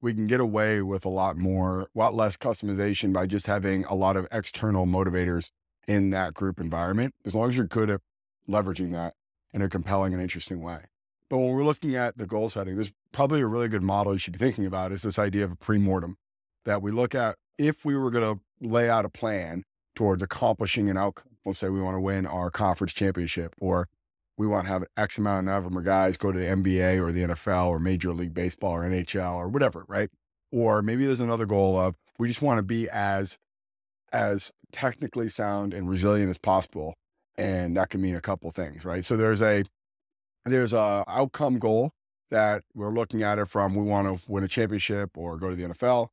we can get away with a lot more, a lot less customization by just having a lot of external motivators in that group environment, as long as you're good at leveraging that in a compelling and interesting way. But when we're looking at the goal setting, there's probably a really good model you should be thinking about is this idea of a pre-mortem that we look at if we were going to lay out a plan towards accomplishing an outcome. Let's say we want to win our conference championship or we want to have X amount of our guys go to the NBA or the NFL or Major League Baseball or NHL or whatever, right? Or maybe there's another goal of we just want to be as as technically sound and resilient as possible, and that can mean a couple things, right? So there's a there's a outcome goal that we're looking at it from we want to win a championship or go to the NFL.